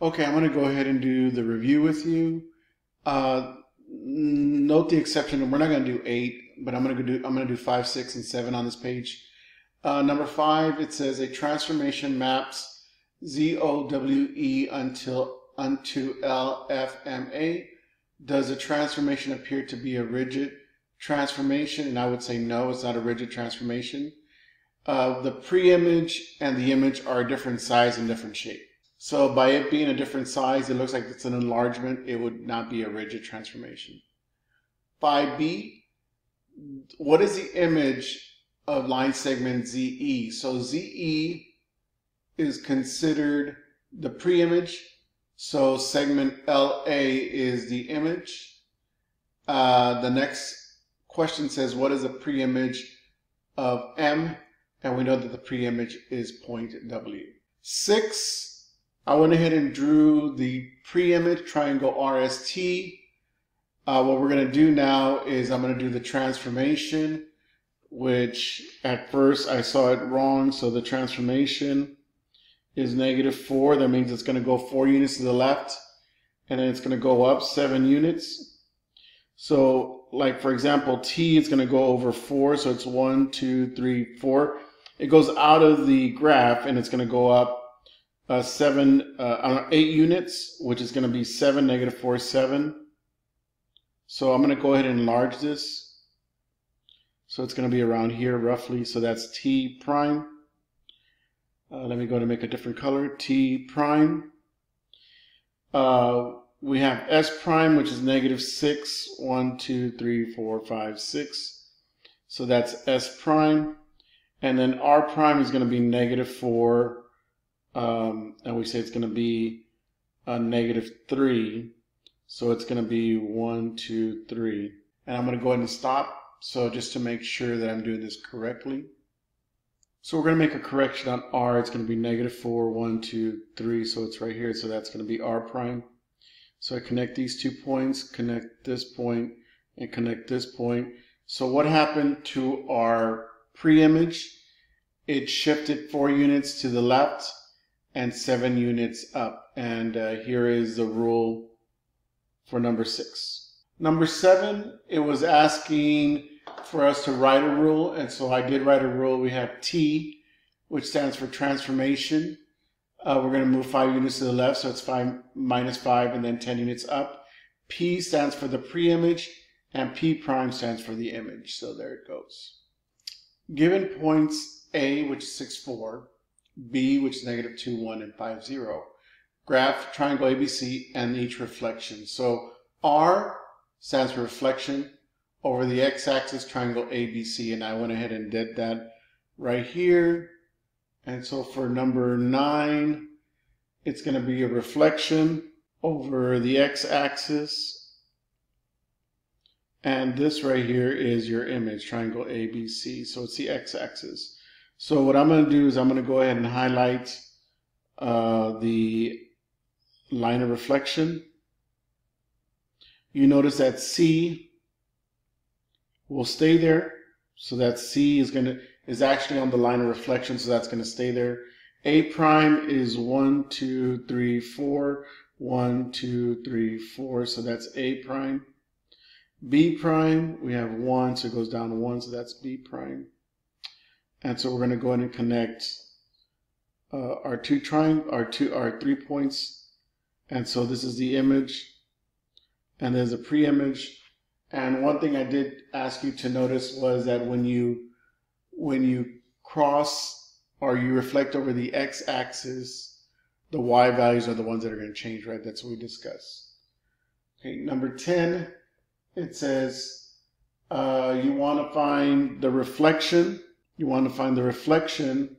Okay, I'm going to go ahead and do the review with you. Uh, note the exception. We're not going to do eight, but I'm going to do I'm going to do five, six, and seven on this page. Uh, number five, it says a transformation maps Z O W E until unto L F M A. Does the transformation appear to be a rigid transformation? And I would say no, it's not a rigid transformation. Uh, the pre-image and the image are a different size and different shape. So by it being a different size, it looks like it's an enlargement. It would not be a rigid transformation. 5B, what is the image of line segment ZE? So ZE is considered the pre-image. So segment LA is the image. Uh, the next question says, what is a pre-image of M? And we know that the pre-image is point W. Six, I went ahead and drew the pre-image triangle RST. Uh, what we're going to do now is I'm going to do the transformation, which at first I saw it wrong. So the transformation is negative 4. That means it's going to go 4 units to the left, and then it's going to go up 7 units. So like, for example, T is going to go over 4. So it's one, two, three, four. It goes out of the graph, and it's going to go up uh, seven, uh, eight units, which is going to be seven, negative four, seven. So I'm going to go ahead and enlarge this. So it's going to be around here roughly. So that's T prime. Uh, let me go to make a different color. T prime. Uh, we have S prime, which is negative six. One, two, three, four, five, six. So that's S prime. And then R prime is going to be negative four, um, and we say it's going to be a negative 3. So it's going to be 1, 2, 3. And I'm going to go ahead and stop. So just to make sure that I'm doing this correctly. So we're going to make a correction on R. It's going to be negative 4, 1, 2, 3. So it's right here. So that's going to be R prime. So I connect these two points, connect this point, and connect this point. So what happened to our pre-image? It shifted 4 units to the left and seven units up. And uh, here is the rule for number six. Number seven, it was asking for us to write a rule. And so I did write a rule. We have T, which stands for transformation. Uh, we're going to move five units to the left. So it's five minus five and then 10 units up. P stands for the pre-image and P prime stands for the image. So there it goes. Given points A, which is 6, 4, B, which is negative 2, 1, and 5, 0. Graph triangle ABC and each reflection. So R stands for reflection over the x-axis triangle ABC, and I went ahead and did that right here. And so for number 9, it's going to be a reflection over the x-axis. And this right here is your image, triangle ABC. So it's the x-axis. So what I'm going to do is I'm going to go ahead and highlight uh, the line of reflection. You notice that C will stay there. So that C is going to is actually on the line of reflection, so that's going to stay there. A prime is one, two, three, four. One, two, three, four. So that's A prime. B prime, we have one, so it goes down to one, so that's B prime. And so we're going to go ahead and connect uh, our two triangle, our two, our three points. And so this is the image and there's a pre-image. And one thing I did ask you to notice was that when you, when you cross or you reflect over the x-axis, the y values are the ones that are going to change, right? That's what we discussed. Okay, number 10, it says uh, you want to find the reflection you want to find the reflection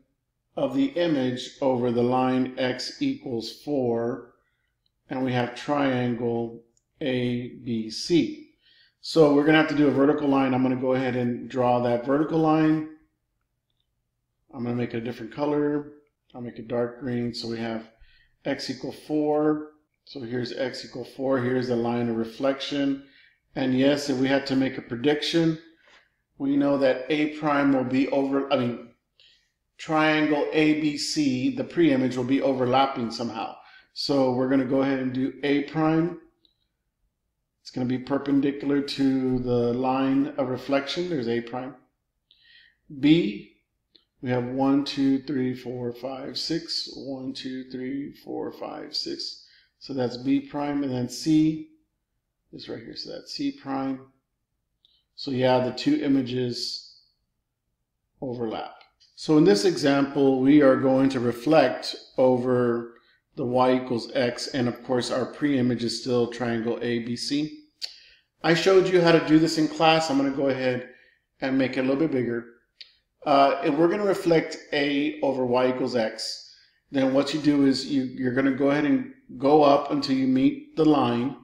of the image over the line x equals 4, and we have triangle ABC. So we're going to have to do a vertical line. I'm going to go ahead and draw that vertical line. I'm going to make it a different color. I'll make it dark green. So we have x equal 4. So here's x equal 4. Here's the line of reflection. And yes, if we had to make a prediction, we know that A prime will be over, I mean, triangle ABC, the pre-image will be overlapping somehow. So we're going to go ahead and do A prime. It's going to be perpendicular to the line of reflection. There's A prime. B, we have 1, 2, 3, 4, 5, 6. 1, 2, 3, 4, 5, 6. So that's B prime. And then C is right here. So that's C prime. So yeah, the two images overlap. So in this example, we are going to reflect over the y equals x, and of course our pre-image is still triangle ABC. I showed you how to do this in class. I'm going to go ahead and make it a little bit bigger. Uh, if we're going to reflect A over y equals x, then what you do is you, you're going to go ahead and go up until you meet the line.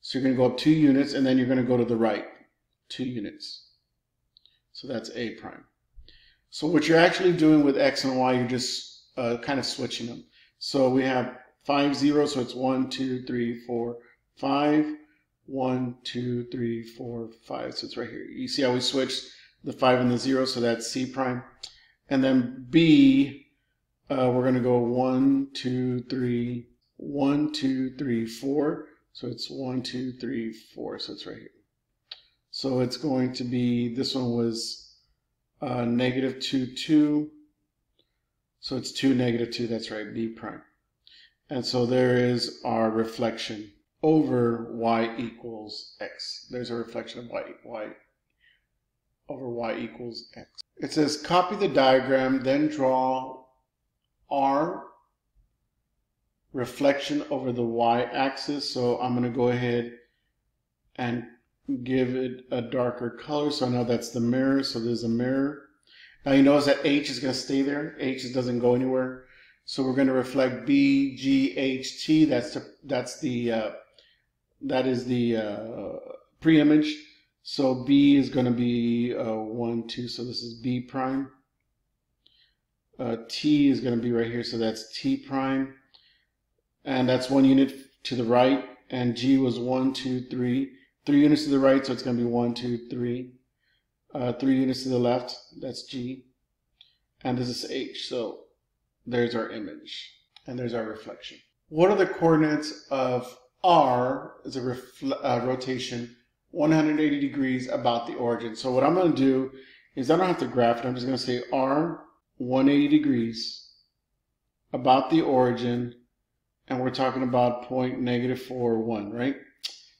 So you're going to go up two units, and then you're going to go to the right two units. So that's A prime. So what you're actually doing with x and y, you're just uh, kind of switching them. So we have five zeros, so it's one, two, three, four, five. One, two, three, four, five. So it's right here. You see how we switched the five and the zero, so that's C prime. And then B, uh, we're going to go one, two, three, one, two, three, four. So it's one, two, three, four. So it's right here. So it's going to be, this one was uh, negative 2, 2. So it's 2, negative 2, that's right, B prime. And so there is our reflection over y equals x. There's a reflection of y, y over y equals x. It says copy the diagram, then draw R reflection over the y-axis. So I'm going to go ahead and give it a darker color. So I know that's the mirror. So there's a mirror. Now you notice that H is going to stay there. H doesn't go anywhere. So we're going to reflect B, G, H, T. That's the, that's the, uh, that is the uh, pre-image. So B is going to be uh, 1, 2. So this is B prime. Uh, T is going to be right here. So that's T prime. And that's one unit to the right. And G was 1, 2, 3. Three units to the right. So it's going to be 1, 2, 3 uh, three units to the left, that's G, and this is H. So there's our image, and there's our reflection. What are the coordinates of R is a uh, rotation 180 degrees about the origin. So what I'm going to do is I don't have to graph it. I'm just going to say R 180 degrees about the origin, and we're talking about point negative 4, 1, right?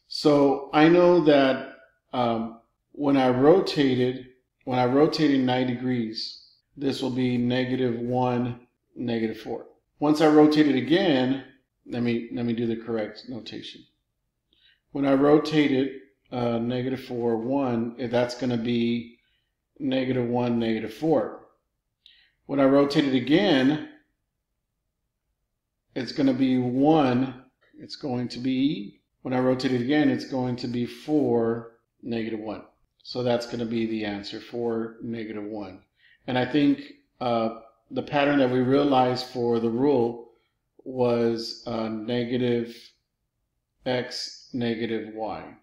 So I know that um, when I rotated, when I rotated 90 degrees, this will be negative 1, negative 4. Once I rotate it again, let me, let me do the correct notation. When I rotate it, uh, negative 4, 1, that's going to be negative 1, negative 4. When I rotate it again, it's going to be 1, it's going to be, when I rotate it again, it's going to be 4, negative 1. So that's going to be the answer for negative 1. And I think uh, the pattern that we realized for the rule was uh, negative x, negative y.